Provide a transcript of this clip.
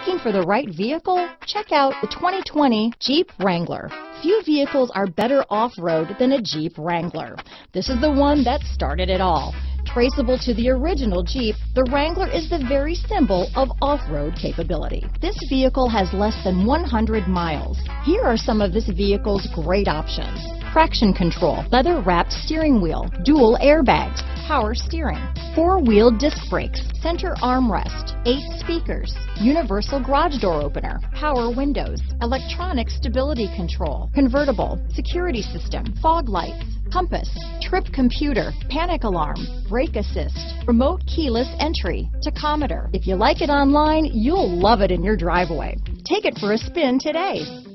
Looking for the right vehicle? Check out the 2020 Jeep Wrangler. Few vehicles are better off-road than a Jeep Wrangler. This is the one that started it all. Traceable to the original Jeep, the Wrangler is the very symbol of off-road capability. This vehicle has less than 100 miles. Here are some of this vehicle's great options. Traction control, leather wrapped steering wheel, dual airbags, power steering, four-wheel disc brakes, center armrest, eight speakers, universal garage door opener, power windows, electronic stability control, convertible, security system, fog lights, compass, trip computer, panic alarm, brake assist, remote keyless entry, tachometer. If you like it online, you'll love it in your driveway. Take it for a spin today.